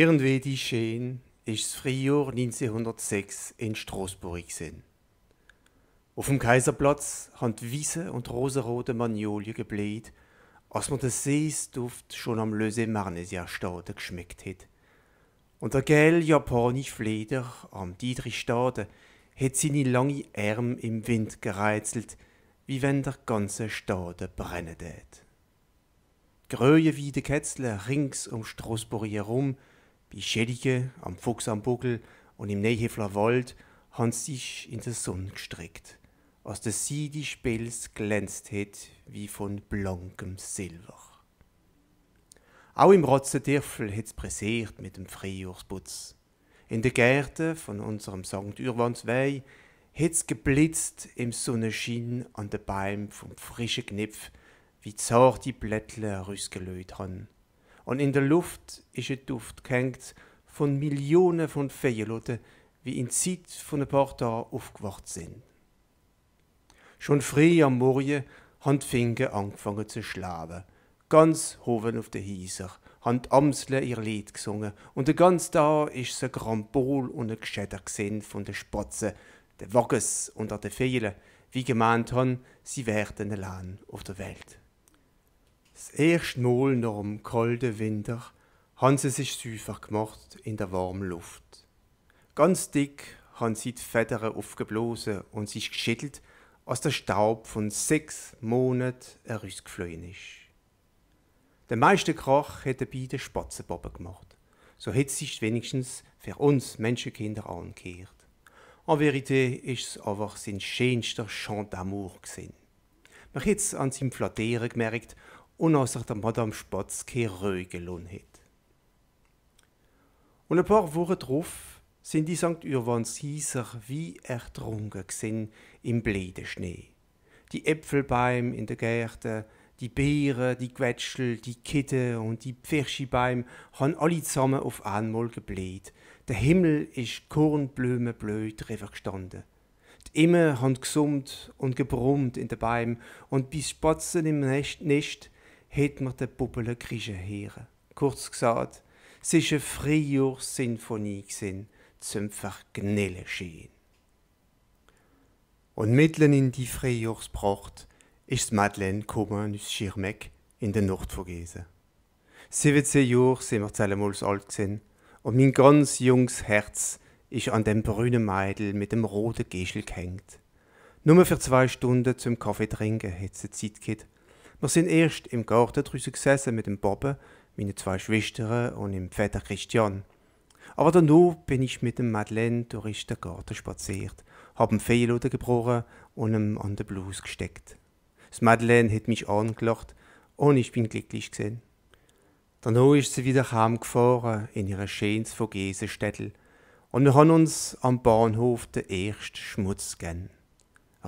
Irgendwie die schön ist das Frühjahr 1906 in Straßburg gewesen. Auf dem Kaiserplatz haben die weiße und rosarote Magnolien gebläht, als man den Seesduft schon am Löse Marnesia Stade geschmeckt hat. Und der gelbe japanische Fleder am Dietrich Stade hat seine lange Ärm im Wind gereizelt, wie wenn der ganze Stade brennen tät. Gröje wie de Kätzle rings um Straßburg herum, wie Schädige am Fuchs am Buckel und im Nehefler Wald, han sich in der Sonne gestreckt als der sie die Spels glänzt het wie von blankem Silber. Auch im Rotzendürfel het's pressiert mit dem Frühjahrsputz. In der Gärte von unserem St. Urwanswei het's geblitzt im Sonnenschein an de Beim vom frischen Knipf, wie zart die Blättle rüsgelöt han. Und in der Luft ist ein Duft gehängt von Millionen von Feierloten, wie in Zeit von ein paar Tagen aufgewacht sind. Schon früh am Morgen han die Finger angefangen zu schlafen. Ganz hoven auf den Hieser, han die Amsle ihr Lied gesungen und der ganz da ist se Grambol und ein Geschäder gesehen von den Spatzen, de Wagges unter den Fehlen, wie gemeint han, sie werden allein auf der Welt. Das erste Mal nach dem kalten Winter han sie sich süfer gemacht in der warmen Luft. Ganz dick han sie die Federn aufgeblasen und sich geschüttelt, als der Staub von sechs Monaten herausgeflogen ist. Der meiste Krach hätte beide Spatzenboben gemacht. So hätte sich wenigstens für uns Menschenkinder angehört. En vérité ist es einfach sein schönster Chant d'amour gesehen. Man hat es an seinem Flattieren gemerkt und als er der Madame Spatz keine Ruhe gelohnt hat. Und ein paar Wochen darauf sind die St. Urwanshieser wie ertrunken gsin im bleden Schnee. Die Äpfelbeim in der Gärte, die Beeren, die Quetschel, die Kitte und die Pfirschibeim han alle zusammen auf einmal gebläht. Der Himmel ist kornblümenblöd drüber gestanden. Die Imme han gesummt und gebrummt in der Beim und bis Spatzen im Nest, Nest het mir de Puppele kriechen here. Kurz gesagt, es ist eine Frühjahrssinfonie zum Vergnellen schien. Und mitten in die Frühjahrspracht ist Madeleine gekommen aus Schirmeck in den Nacht vergessen. 17 Jahre sind wir zusammen alt gewesen, und mein ganz junges Herz ist an dem brünen Meidel mit dem roten Geschel gehängt. Nur für zwei Stunden zum Kaffee trinken hat sie Zeit gehabt. Wir sind erst im Garten drüben gesessen mit dem Bobbe, meine zwei Schwestern und dem Vater Christian. Aber danach bin ich mit dem Madeleine durch den Garten spaziert, hab ihm Fehloden gebrochen und ihm an den Blues gesteckt. Das Madeleine hat mich angelacht und ich bin glücklich gesehen. Danach ist sie wieder heimgefahren in ihre schönes Vogesen-Städtel und wir haben uns am Bahnhof den ersten Schmutz gegeben.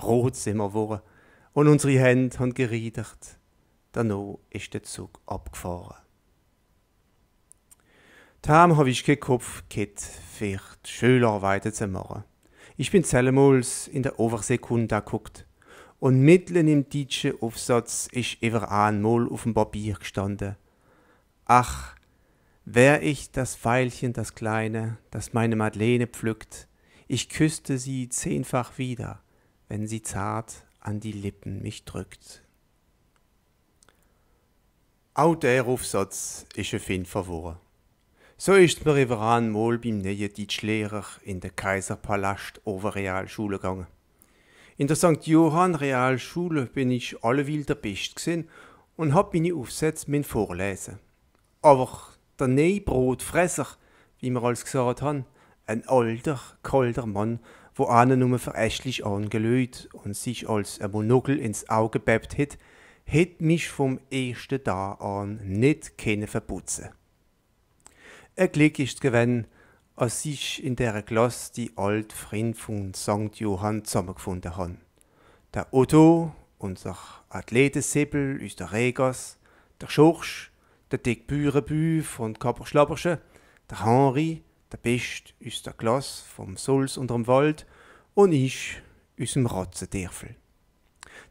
Rot sind wir geworden und unsere Hände haben geriedert. Danach ist der Zug abgefahren. Daheim habe ich keinen Kopf gehabt, für die Schularbeiten zu machen. Ich bin zellemals in der Oversekunde geguckt. Und mitten im deutschen Aufsatz ist über einmal auf dem Papier gestanden. Ach, wär ich das Veilchen, das Kleine, das meine Madeleine pflückt, ich küsste sie zehnfach wieder, wenn sie zart an die Lippen mich drückt. Auch der Aufsatz ist ein Finn verworren. So ist mir über einmal beim neuen Deutschlehrer in der Kaiserpalast Oberrealschule gegangen. In der St. Johann Realschule bin ich alleweil der Best gesehen und hab meine Aufsätze mit vorlesen. Aber der Neubrotfresser, wie wir als gesagt haben, ein alter, kalter Mann, wo einen nur verächtlich angelöht und sich als ein Monokel ins Auge bebt hat, hat mich vom ersten Tag an nicht können verputzen. Ein Glück ist gewann, als sich in der Klasse die alt Freund von St. Johann zusammengefunden haben. Der Otto, unser Athletensippel aus der Regas, der Schorsch, der Dick Bürebü von Kapperschlappersche, der Henri, der Best aus der Klasse vom Sulz unterm Wald und ich aus dem Ratzendärfel.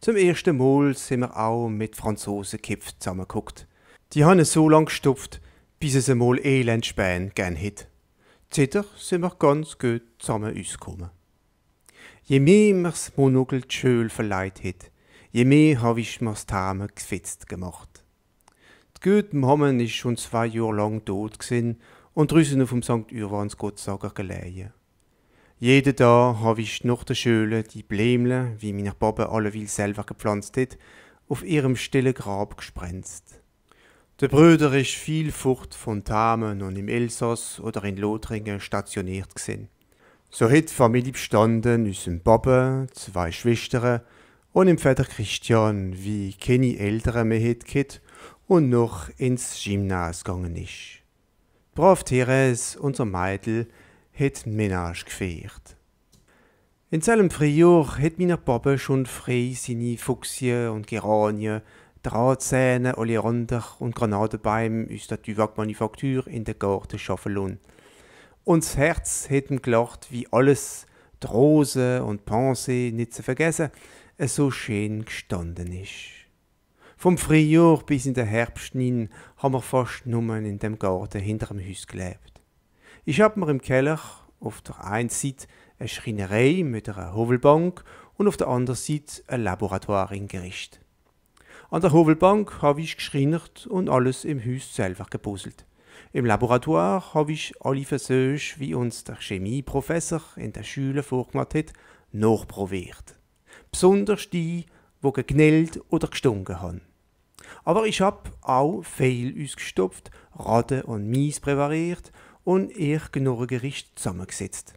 Zum ersten Mal sind wir auch mit Franzosen Kipf zusammengeguckt. Die haben so lang gestopft, bis es einmal elend spät gern hit. Zitter sind wir ganz gut zusammen ausgekommen. Je mehr mir's Monokel schön verleiht hat, je mehr hab ich mir's Tame gefitzt gemacht. Die gute Mammen ist schon zwei Jahre lang tot gsin und drüssen auf dem St. Urwans Gottsager gelegen. Jeden Tag hab ich nach der Schule die Blämle, wie meine Papa alleweil selber gepflanzt hat, auf ihrem stillen Grab gesprenzt. Der Brüder ist viel fort von Tamen und im Elsass oder in Lothringen stationiert gsin. So hat die Familie bestanden dem Papa, zwei Schwestern und im Vater Christian, wie keine Eltern mehr hat und noch ins Gymnas gegangen ist. Brav Therese, unser Meidl, het Menage gefeiert. In seinem Frühjahr hat meine Papa schon frei seine Fuchsien und Geranien, Drahtzähne, Oleander und Granatenbäume aus der Duvac-Manufaktur in der Garten schaffen Und das Herz hat ihm gelacht, wie alles, die Rose und Pensée nicht zu vergessen, so schön gestanden ist. Vom Frühjahr bis in den Herbst hin haben wir fast nur in dem Garten hinter dem Haus gelebt. Ich hab mir im Keller auf der einen Seite eine Schreinerei mit einer Hovelbank und auf der anderen Seite ein Laboratoire eingerichtet. An der Hovelbank habe ich geschreinert und alles im Haus selber gepuzzelt. Im Laboratoire habe ich alle Versuche, wie uns der Chemieprofessor in der Schule vorgemacht hat, nachprobiert. Besonders die, wo geknellt oder gestunken haben. Aber ich hab auch Fehl ausgestopft, Ratte und Mies präpariert und ihr Gericht zusammengesetzt.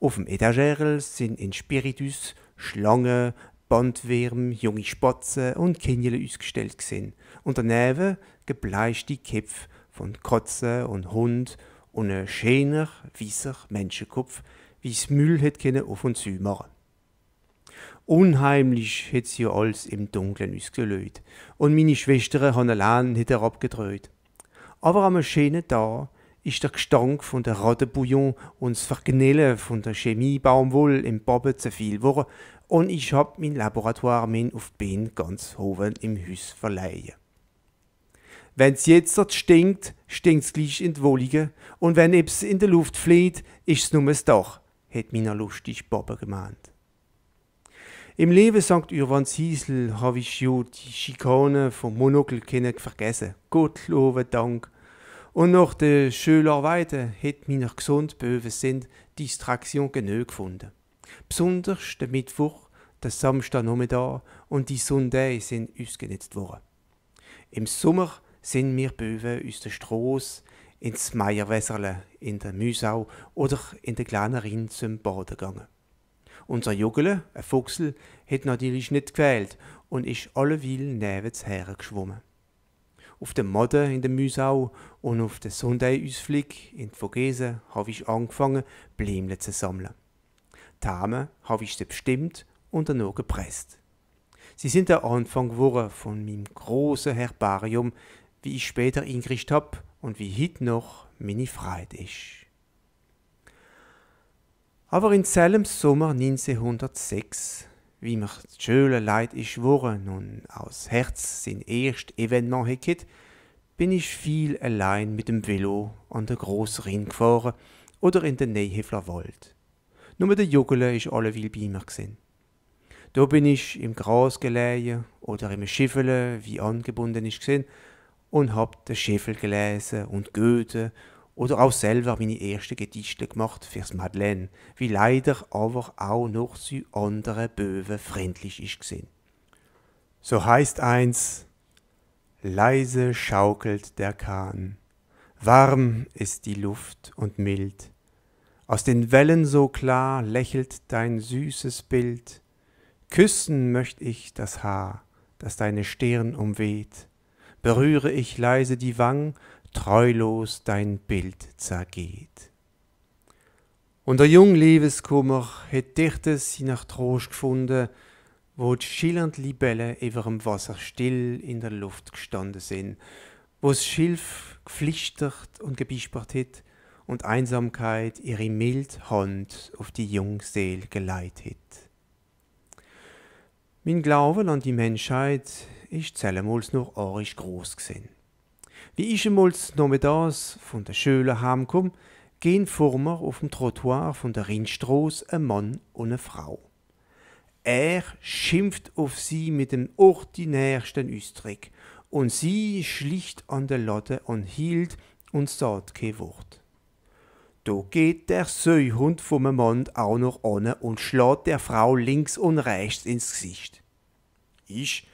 Auf dem Etagerl sind in Spiritus Schlangen, Bandwürm, junge Spatzen und Kinjele ausgestellt gesehen. Und daneben gebleischte Köpfe von Katzen und Hund und ein schöner, weißer Menschenkopf, wie es Müll hätte auf und zu machen. Unheimlich hätt sie alles im Dunkeln ausgelöst und meine Schwestern haben allein nicht herabgedreht. Aber am schönen Tag ist der Gestank von der Rattenbouillon und das Vergnellen von der Chemiebaumwolle im Babbe zu viel geworden und ich hab mein Laboratoire min auf Bein ganz hoven im Haus verleihen. Wenn's jetzt dort stinkt, stinkt's gleich in die Wohnungen und wenn ebs in der Luft fliegt, ist's nur das Dach, hat meiner lustig Babbe gemeint. Im Leben St. Urvans Hiesel hab ich jo die Schikane vom Monokel vergessen. Gott lobe Dank und nach der Schülerweide hat meiner gesund böwe sind Distraktion genug gefunden. Besonders der Mittwoch, der da und die Sonntag sind ausgenutzt worden. Im Sommer sind wir böwe aus der Straße ins Meierwässerle, in der Müsau oder in der kleinen Rhin zum Baden gegangen. Unser Jogele, ein Fuchsel, hat natürlich nicht gewählt und ist alleweil neben her geschwommen auf dem Modden in der Müsau und auf der Sonntagausflug in die Vogesen habe ich angefangen, Blämle zu sammeln. Tame habe ich sie bestimmt und dann noch gepresst. Sie sind der Anfang geworden von meinem großen Herbarium, wie ich später eingerichtet hab und wie heute noch meine Freude ist. Aber in selben Sommer 1906 wie mir schöne Leid ist geworden und aus Herz sein erst Evenement hekit, bin ich viel allein mit dem Velo an der Grossrin gefahren oder in den Nähhefler Wald. Nur der Juggle ist alleweil bei mir gesehen. Da bin ich im Gras gelegen oder im Schiffele, wie angebunden ist gesehen, und hab den Schiffel gelesen und Goethe oder auch selber meine ersten Gedichte gemacht fürs Madeleine, wie leider aber auch noch zu anderen Böwen freundlich ist gesehen. So heißt eins, leise schaukelt der Kahn, warm ist die Luft und mild, aus den Wellen so klar lächelt dein süßes Bild, küssen möcht ich das Haar, das deine Stirn umweht, berühre ich leise die Wang, treulos dein Bild zergeht. Und der jung Liebeskummer het dichtes sie nach Trost gefunden, wo die schillernd Libelle über dem Wasser still in der Luft gestanden sind, wo's Schilf geflichtert und gebispert het und Einsamkeit ihre mild Hand auf die Jungseel geleitet. Mein Glauben an die Menschheit ist zellemals noch arisch groß gesehen. Wie ich einmal das von der Schule heimkomme, gehen vor mir auf dem Trottoir von der Rindstraße ein Mann und eine Frau. Er schimpft auf sie mit dem ordinärsten Ausdruck und sie schlicht an der Latte und hielt und sagt kein Wort. Da geht der Säuhund vom Mann auch noch an und schlägt der Frau links und rechts ins Gesicht. Ich,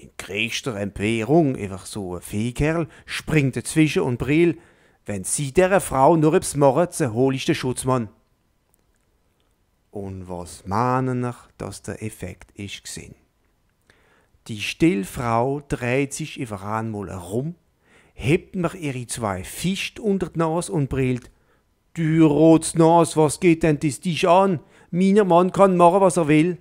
in größter Empörung einfach so ein Viehkerl, springt dazwischen und brill, wenn sie der Frau nur etwas machen, so hol ich den Schutzmann. Und was meinen nach, dass der Effekt ist gesehen? Die Stillfrau dreht sich über einmal herum, hebt mir ihre zwei Fischt unter die Nase und brillt, Du rots Nas, was geht denn das dich an? Meiner Mann kann machen, was er will.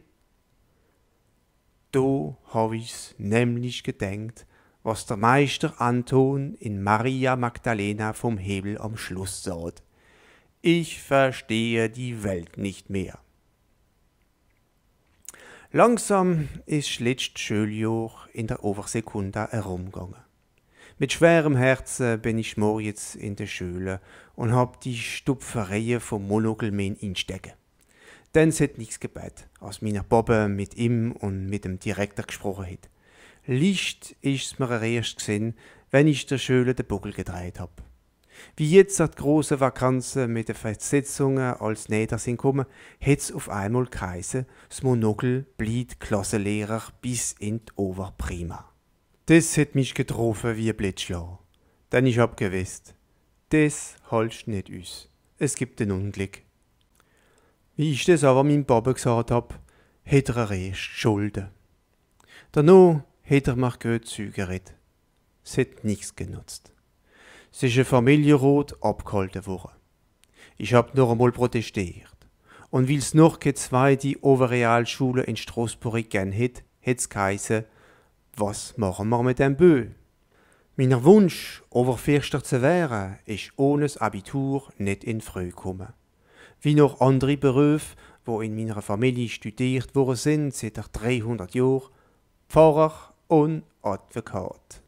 Da hab ich's nämlich gedenkt, was der Meister Anton in Maria Magdalena vom Hebel am Schluss sagt. Ich verstehe die Welt nicht mehr. Langsam ist letzt Schuljahr in der Obersekunda herumgegangen. Mit schwerem Herzen bin ich morgens in der Schule und hab die Stupfereien vom Monokelmen instecken. Dann hat nichts gebet, als meiner Bobbe mit ihm und mit dem Direktor gesprochen hat. Licht ist's mir erst gesehen, wenn ich der Schule den Buckel gedreht hab. Wie jetzt hat große Vakanzen mit den Versetzungen als Näher sind gekommen, hat's auf einmal geheißen, das Monokel blieb Klassenlehrer bis in die Oberprima. Das hat mich getroffen wie ein Blitzschlag. Denn ich hab gewusst, das halst nicht us. Es gibt ein Unglück. Wie ich das aber meinem Papa gesagt hab, hat er erst Schulden. Danach hat er mir gut Zeug geredet. Es hat nichts genutzt. Es ist ein Familienrat abgehalten worden. Ich hab noch einmal protestiert. Und weil's noch keine zweite Oberrealschule in Straßburg gern hat, hat's geheißen, was machen wir mit dem Bö? Meiner Wunsch, Oberförster zu werden, ist ohne Abitur nicht in Frage gekommen wie noch andere Berufe, wo in meiner Familie studiert worden sind, seit 300 Jahren, Pfarrer und Advokat.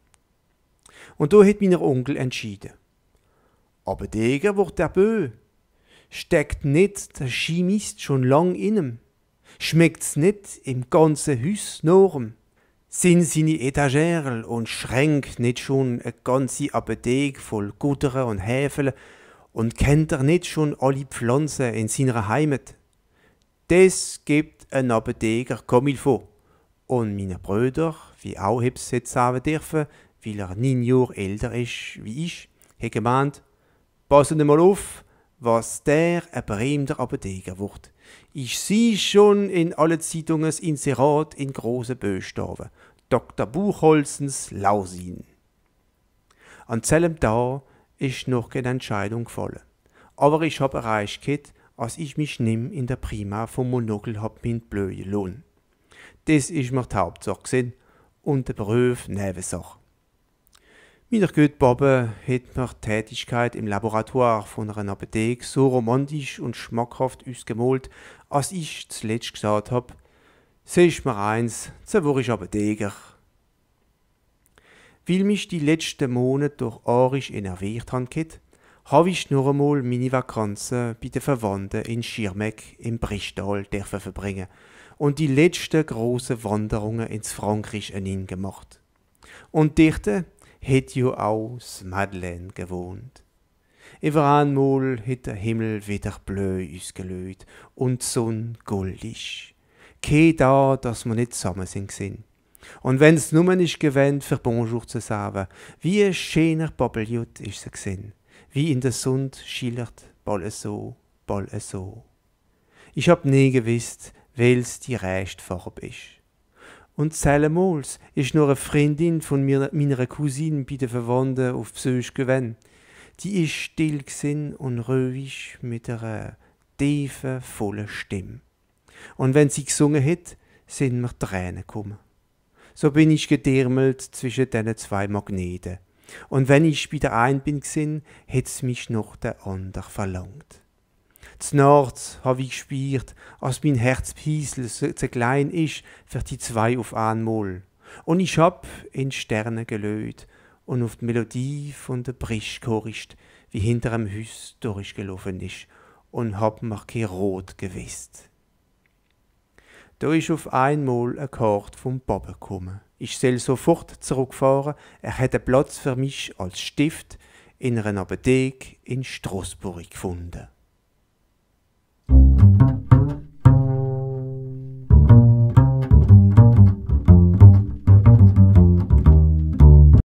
Und da hat mein Onkel entschieden. Aber Deger wird der Bö. Steckt nicht der Chemist schon lang in ihm? Schmeckt's nicht im ganzen Hüs norm? Sind seine Etageren und Schränke nicht schon eine ganze Apotheke voll Gutter und Häfel und kennt er nicht schon alle Pflanzen in seiner Heimat? Das gibt ein Apotheker comme il Und meine Brüder, wie auch hab's jetzt sagen dürfen, weil er neun Jahre älter ist wie ich, haben gemeint, passen mal auf, was der ein berühmter Apotheker wird. Ich sehe schon in allen Zeitungen das Inserat in großen Buchstaben. Dr. Buchholzens Lausin. An selben Tag ist noch keine Entscheidung gefallen. Aber ich hab erreicht, als ich mich nimm in der Prima vom Monokel hab min blöje lohn. Das ist mir die Hauptsache gewesen und der Beruf Nebensache. Meiner gute Bobbe hat mir die Tätigkeit im Laboratoire von einer Apotheke so romantisch und schmackhaft ausgemalt, als ich zuletzt gesagt hab, siehst mir eins, so wurde ich Apotheker weil mich die letzten Monate durch arisch enerviert han habe ich nur einmal meine Vakanzen bei den Verwandten in Schirmeck im dürfen verbringen und die letzten großen Wanderungen ins Frankreich an gemacht. Und dort hat ja auch Madeleine gewohnt. Über einmal hat der Himmel wieder blöd ausgelöst und die Sonne goldig. Keh da, dass wir nicht zusammen sind. Und wenn's nur nicht gewend für Bonjour zu sagen, wie ein schöner Babeljut ist sie gesehen, wie in der Sonne schillert, ball so, ball so. Ich hab nie gewusst, wel's die rechte Farbe ist. Und sellemols ist nur eine Freundin von mir, meiner Cousine bei den Verwandten auf Besuch gewesen. Die ist still gesinn und ruhig mit einer tiefen, vollen Stimme. Und wenn sie gesungen hat, sind mir Tränen gekommen so bin ich gedirmelt zwischen diesen zwei Magneten. Und wenn ich bei der einen bin gsin, hätt's mich noch der ander verlangt. Znarz hab ich gespürt, als mein Herzpiesel so, klein ist für die zwei auf einmal. Und ich hab in Sterne gelöt und auf die Melodie von der Brisch gehorcht, wie hinter einem Haus durchgelaufen ist und hab mir kein Rot gewisst. Da ist auf einmal ein Kart vom Bob gekommen. Ich soll sofort zurückfahren, er hätte Platz für mich als Stift in einer Apotheke in Straßburg gefunden.